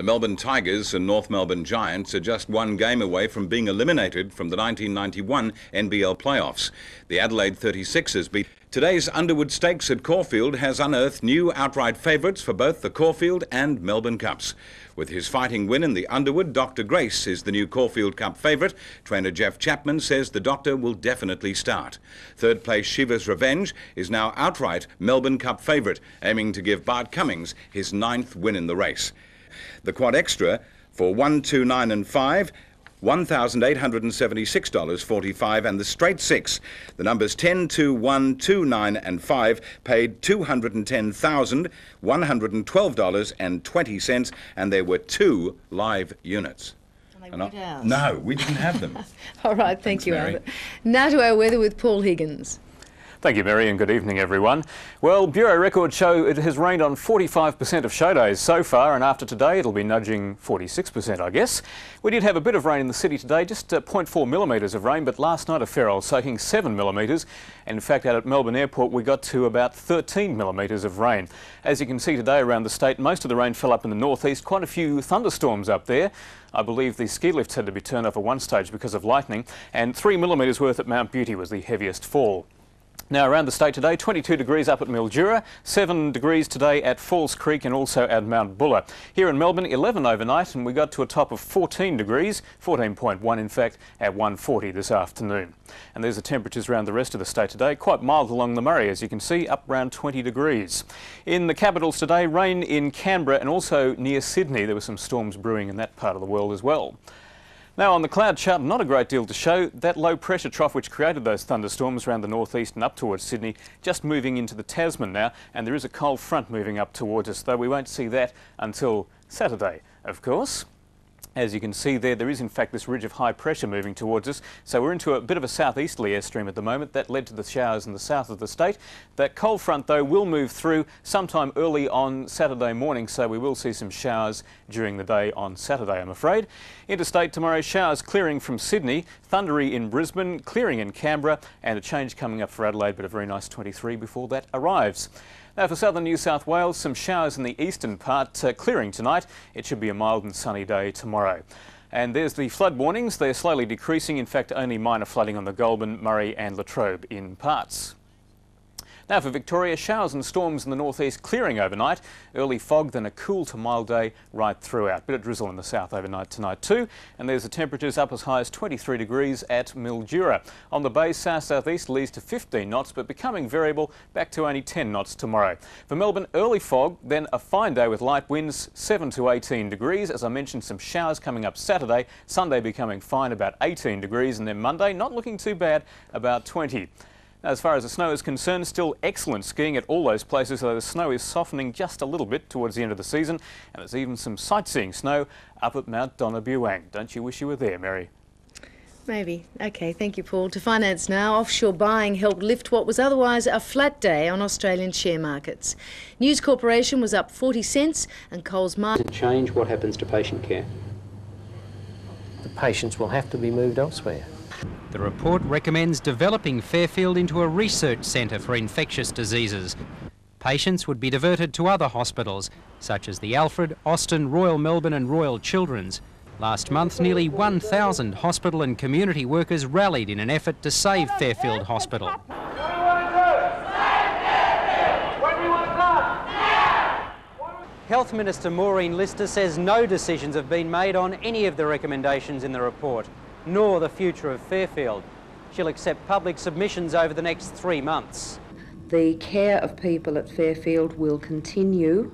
The Melbourne Tigers and North Melbourne Giants are just one game away from being eliminated from the 1991 NBL playoffs. The Adelaide 36ers beat. Today's Underwood Stakes at Caulfield has unearthed new outright favourites for both the Caulfield and Melbourne Cups. With his fighting win in the Underwood, Dr. Grace is the new Caulfield Cup favourite. Trainer Jeff Chapman says the doctor will definitely start. Third place Shiva's Revenge is now outright Melbourne Cup favourite, aiming to give Bart Cummings his ninth win in the race. The quad extra for 1, 2, 9 and 5 $1,876.45 and the straight six, the numbers 10, 2, 1, 2, 9 and 5 paid $210,112.20 and there were two live units. No, we didn't have them. All right, thank Thanks, you, Mary. Albert. Now to our weather with Paul Higgins. Thank you, Mary, and good evening, everyone. Well, Bureau records show it has rained on 45% of show days so far, and after today, it'll be nudging 46%, I guess. We did have a bit of rain in the city today, just uh, 0.4 millimetres of rain, but last night a fair old soaking 7 millimetres. And in fact, out at Melbourne Airport, we got to about 13 millimetres of rain. As you can see today around the state, most of the rain fell up in the northeast, quite a few thunderstorms up there. I believe the ski lifts had to be turned off at one stage because of lightning, and 3 millimetres worth at Mount Beauty was the heaviest fall. Now around the state today, 22 degrees up at Mildura, 7 degrees today at Falls Creek and also at Mount Buller. Here in Melbourne, 11 overnight and we got to a top of 14 degrees, 14.1 in fact, at 1.40 this afternoon. And there's the temperatures around the rest of the state today, quite mild along the Murray as you can see, up around 20 degrees. In the capitals today, rain in Canberra and also near Sydney. There were some storms brewing in that part of the world as well. Now on the cloud chart, not a great deal to show. That low pressure trough which created those thunderstorms around the northeast and up towards Sydney, just moving into the Tasman now, and there is a cold front moving up towards us, though we won't see that until Saturday, of course. As you can see there, there is in fact this ridge of high pressure moving towards us. So we're into a bit of a southeasterly airstream at the moment. That led to the showers in the south of the state. That cold front, though, will move through sometime early on Saturday morning. So we will see some showers during the day on Saturday, I'm afraid. Interstate tomorrow, showers clearing from Sydney, thundery in Brisbane, clearing in Canberra, and a change coming up for Adelaide, but a very nice 23 before that arrives. Now for southern New South Wales, some showers in the eastern part, uh, clearing tonight. It should be a mild and sunny day tomorrow. And there's the flood warnings. They're slowly decreasing. In fact, only minor flooding on the Goulburn, Murray and Latrobe in parts. Now for Victoria, showers and storms in the northeast clearing overnight. Early fog, then a cool to mild day right throughout. Bit of drizzle in the south overnight tonight too. And there's the temperatures up as high as 23 degrees at Mildura. On the bay, south-southeast leads to 15 knots, but becoming variable back to only 10 knots tomorrow. For Melbourne, early fog, then a fine day with light winds, 7 to 18 degrees. As I mentioned, some showers coming up Saturday. Sunday becoming fine, about 18 degrees. And then Monday, not looking too bad, about 20. Now, as far as the snow is concerned, still excellent skiing at all those places, though the snow is softening just a little bit towards the end of the season, and there's even some sightseeing snow up at Mount Donna Buang. Don't you wish you were there, Mary? Maybe. Okay, thank you, Paul. To finance now, offshore buying helped lift what was otherwise a flat day on Australian share markets. News Corporation was up 40 cents and Coles Martin. change what happens to patient care. the patients will have to be moved elsewhere. The report recommends developing Fairfield into a research centre for infectious diseases. Patients would be diverted to other hospitals, such as the Alfred, Austin, Royal Melbourne and Royal Children's. Last month, nearly 1,000 hospital and community workers rallied in an effort to save Fairfield Hospital. Health Minister Maureen Lyster says no decisions have been made on any of the recommendations in the report, nor the future of Fairfield. She'll accept public submissions over the next three months. The care of people at Fairfield will continue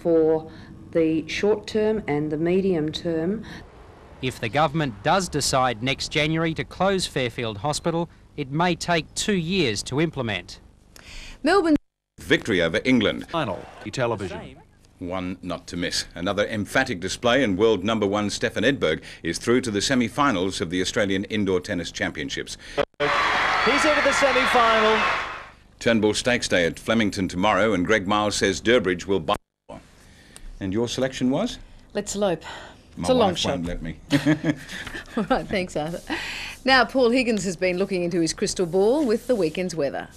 for the short term and the medium term. If the government does decide next January to close Fairfield Hospital, it may take two years to implement. Melbourne Victory over England. Final television. One not to miss. Another emphatic display, and world number one Stefan Edberg is through to the semi finals of the Australian Indoor Tennis Championships. He's into the semi-final. Turnbull Stakes Day at Flemington tomorrow, and Greg Miles says Durbridge will buy. And your selection was? Let's elope. It's a long shot. won't let me. All right, thanks, Arthur. Now, Paul Higgins has been looking into his crystal ball with the weekend's weather.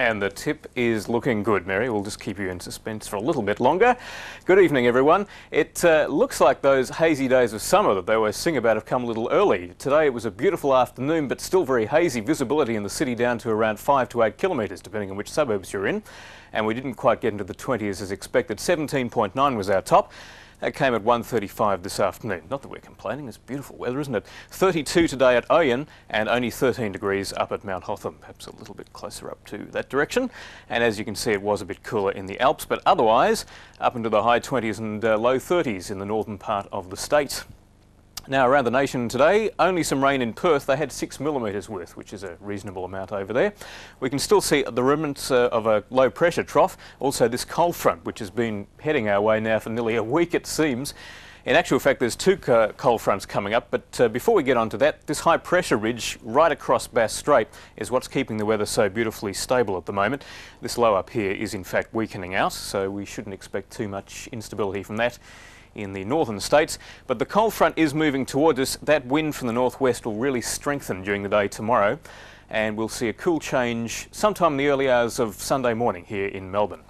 And the tip is looking good, Mary. We'll just keep you in suspense for a little bit longer. Good evening, everyone. It uh, looks like those hazy days of summer that they always sing about have come a little early. Today it was a beautiful afternoon, but still very hazy. Visibility in the city down to around 5 to 8 kilometres, depending on which suburbs you're in. And we didn't quite get into the 20s as expected. 17.9 was our top. That came at 1.35 this afternoon. Not that we're complaining, it's beautiful weather, isn't it? 32 today at Oyen and only 13 degrees up at Mount Hotham, perhaps a little bit closer up to that direction. And as you can see, it was a bit cooler in the Alps, but otherwise up into the high 20s and uh, low 30s in the northern part of the state. Now around the nation today, only some rain in Perth. They had six millimetres worth, which is a reasonable amount over there. We can still see the remnants uh, of a low pressure trough. Also this cold front, which has been heading our way now for nearly a week it seems. In actual fact, there's two cold fronts coming up, but uh, before we get on to that, this high pressure ridge right across Bass Strait is what's keeping the weather so beautifully stable at the moment. This low up here is in fact weakening out, so we shouldn't expect too much instability from that in the northern states. But the cold front is moving towards us. That wind from the northwest will really strengthen during the day tomorrow. And we'll see a cool change sometime in the early hours of Sunday morning here in Melbourne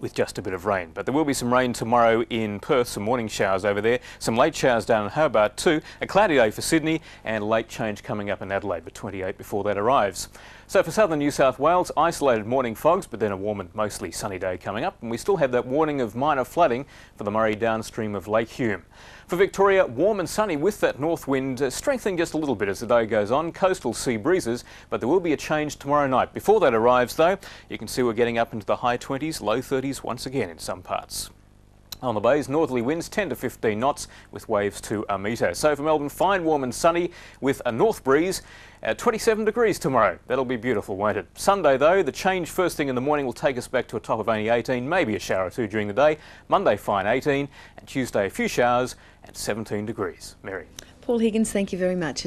with just a bit of rain. But there will be some rain tomorrow in Perth, some morning showers over there, some late showers down in Hobart too, a cloudy day for Sydney and late change coming up in Adelaide, but 28 before that arrives. So for southern New South Wales, isolated morning fogs, but then a warm and mostly sunny day coming up. And we still have that warning of minor flooding for the Murray downstream of Lake Hume. For Victoria, warm and sunny with that north wind uh, strengthening just a little bit as the day goes on. Coastal sea breezes, but there will be a change tomorrow night. Before that arrives, though, you can see we're getting up into the high 20s, low 30s once again in some parts. On the bays, northerly winds 10 to 15 knots with waves to a metre. So for Melbourne, fine, warm and sunny with a north breeze at 27 degrees tomorrow. That'll be beautiful, won't it? Sunday, though, the change first thing in the morning will take us back to a top of only 18, maybe a shower or two during the day. Monday, fine 18, and Tuesday, a few showers and 17 degrees. Mary. Paul Higgins, thank you very much.